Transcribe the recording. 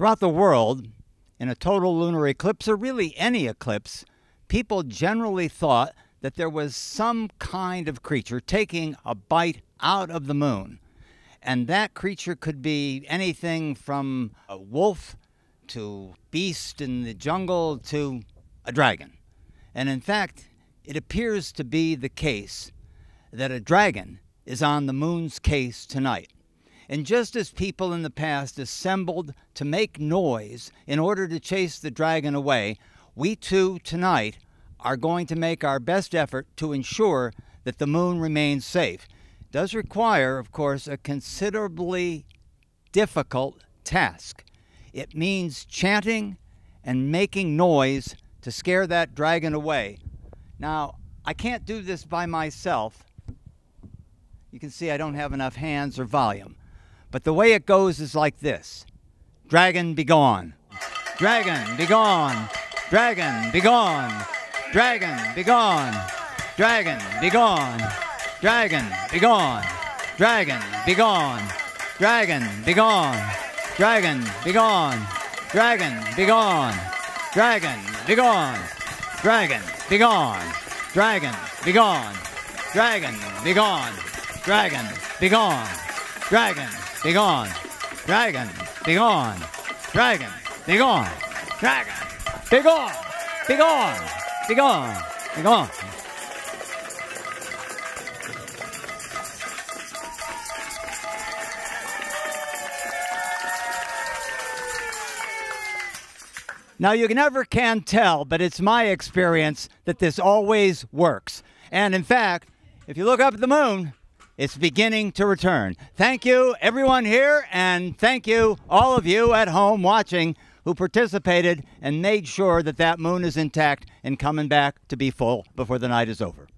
Throughout the world, in a total lunar eclipse, or really any eclipse, people generally thought that there was some kind of creature taking a bite out of the moon. And that creature could be anything from a wolf to beast in the jungle to a dragon. And in fact, it appears to be the case that a dragon is on the moon's case tonight. And just as people in the past assembled to make noise in order to chase the dragon away, we too tonight are going to make our best effort to ensure that the moon remains safe. It does require, of course, a considerably difficult task. It means chanting and making noise to scare that dragon away. Now, I can't do this by myself. You can see I don't have enough hands or volume. But the way it goes is like this Dragon, be gone. Dragon, be gone. Dragon, be gone. Dragon, be gone. Dragon, be gone. Dragon, be gone. Dragon, be gone. Dragon, be gone. Dragon, be gone. Dragon, be gone. Dragon, be gone. Dragon, be gone. Dragon, be gone. Dragon, be gone. Dragon, be gone. Dragon, be gone. Dragon, be gone. Dragon, be gone. Dragon, be gone. Be gone. Be gone. Be gone. Now, you never can tell, but it's my experience that this always works. And in fact, if you look up at the moon, it's beginning to return. Thank you, everyone here, and thank you, all of you at home watching who participated and made sure that that moon is intact and coming back to be full before the night is over.